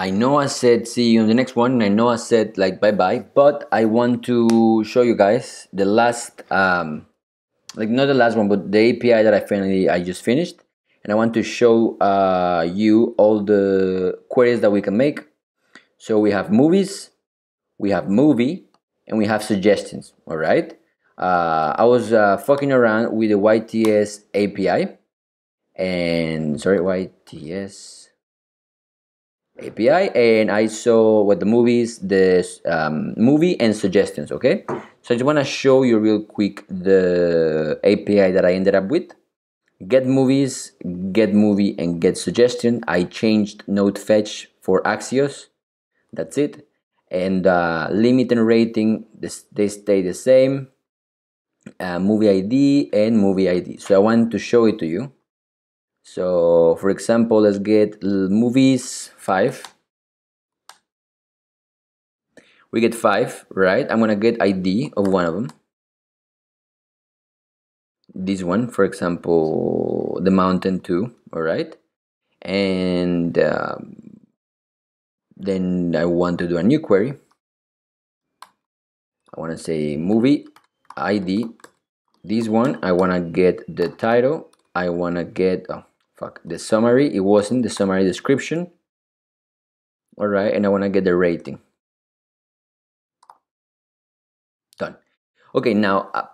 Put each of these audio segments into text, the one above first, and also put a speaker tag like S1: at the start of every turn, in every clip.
S1: I know I said see you on the next one, I know I said like bye bye, but I want to show you guys the last, um, like not the last one, but the API that I finally I just finished, and I want to show uh, you all the queries that we can make. So we have movies, we have movie, and we have suggestions. All right. Uh, I was uh, fucking around with the YTS API, and sorry, YTS API and I saw what the movies, the um, movie and suggestions, okay? So I just want to show you real quick the API that I ended up with. Get movies, get movie and get suggestion. I changed node fetch for Axios. That's it. And uh, limit and rating, this, they stay the same. Uh, movie ID and movie ID. So I want to show it to you. So for example, let's get movies 5. We get 5, right? I'm to get ID of one of them. This one, for example, the mountain 2, all right? And um, then I want to do a new query. I want to say movie ID. This one, I want to get the title. I want to get, oh, fuck, the summary. It wasn't the summary description. All right and I want to get the rating. Done. Okay now uh,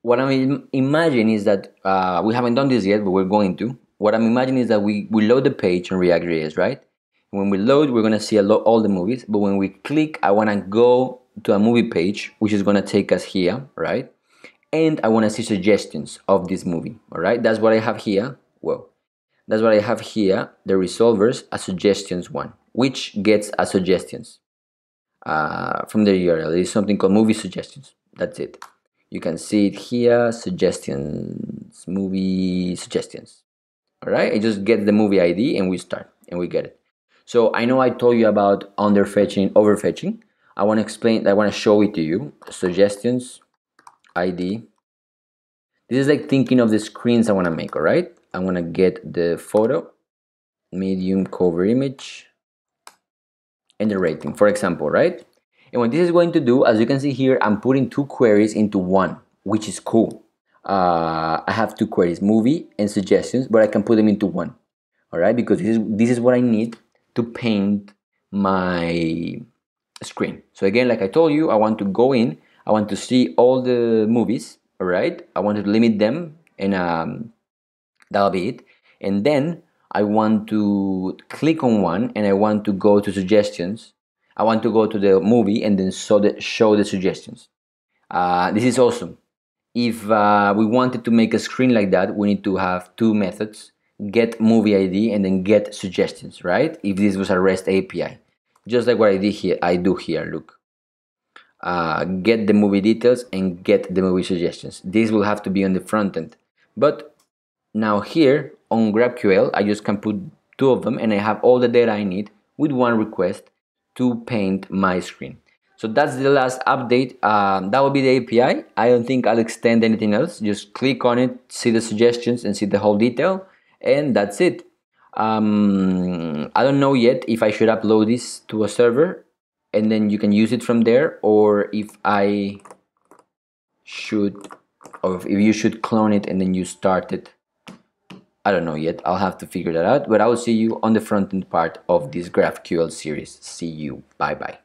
S1: what I'm imagining is that uh, we haven't done this yet but we're going to. What I'm imagining is that we, we load the page on React.js right? When we load we're gonna see all the movies but when we click I want to go to a movie page which is gonna take us here right? And I want to see suggestions of this movie all right that's what I have here. Well that's what I have here the resolvers a suggestions one which gets a suggestions uh, from the URL. There is something called movie suggestions. That's it. You can see it here, suggestions, movie suggestions. All right, I just get the movie ID and we start and we get it. So I know I told you about underfetching, overfetching. I want to explain, I want to show it to you. Suggestions, ID. This is like thinking of the screens I want to make, all right? I want to get the photo, medium cover image, and the rating, for example, right? And what this is going to do, as you can see here, I'm putting two queries into one, which is cool. Uh, I have two queries, movie and suggestions, but I can put them into one, all right? Because this is, this is what I need to paint my screen. So again, like I told you, I want to go in, I want to see all the movies, all right? I want to limit them and um, that'll be it. And then I want to click on one and I want to go to suggestions. I want to go to the movie and then show the, show the suggestions. Uh, this is awesome. If uh, we wanted to make a screen like that, we need to have two methods, get movie ID and then get suggestions, right? If this was a REST API. Just like what I did here, I do here, look. Uh, get the movie details and get the movie suggestions. This will have to be on the front end. But now here, on GraphQL, I just can put two of them and I have all the data I need with one request to paint my screen. So that's the last update. Um, that will be the API. I don't think I'll extend anything else. Just click on it, see the suggestions and see the whole detail. And that's it. Um, I don't know yet if I should upload this to a server and then you can use it from there or if I should or if you should clone it and then you start it I don't know yet. I'll have to figure that out. But I will see you on the front end part of this GraphQL series. See you. Bye bye.